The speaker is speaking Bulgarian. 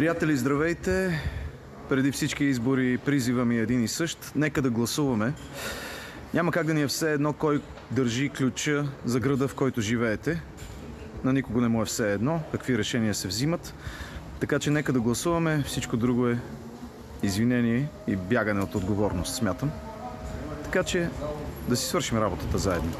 Приятели, здравейте! Преди всички избори призива ми е един и същ. Нека да гласуваме. Няма как да ни е все едно кой държи ключа за града, в който живеете. На никого не му е все едно какви решения се взимат. Така че нека да гласуваме. Всичко друго е извинение и бягане от отговорност, смятам. Така че да си свършим работата заедно.